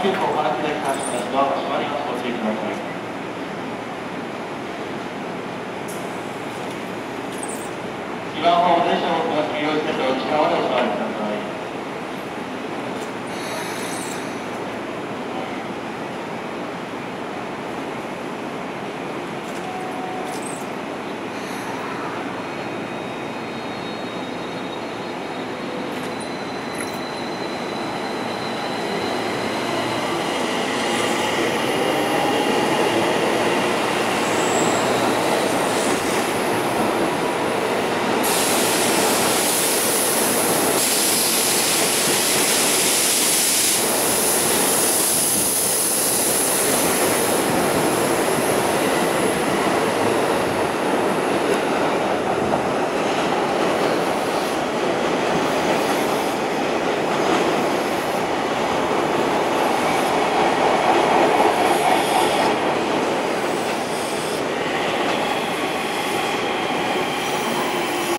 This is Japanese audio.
急行からいからしますドア閉まりますご注意ください2番ホーム電車のが利用い線路でおり